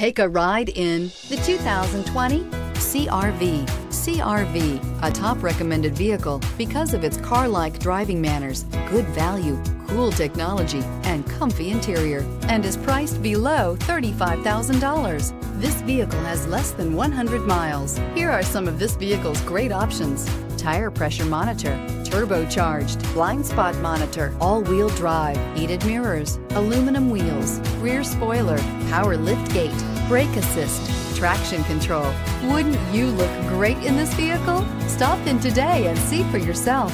Take a ride in the 2020 CRV. CRV, a top recommended vehicle because of its car-like driving manners, good value, cool technology, and comfy interior, and is priced below $35,000. This vehicle has less than 100 miles. Here are some of this vehicle's great options. Tire pressure monitor, turbocharged, blind spot monitor, all-wheel drive, heated mirrors, aluminum wheels, rear spoiler, power lift gate, brake assist, traction control. Wouldn't you look great in this vehicle? Stop in today and see for yourself.